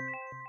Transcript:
you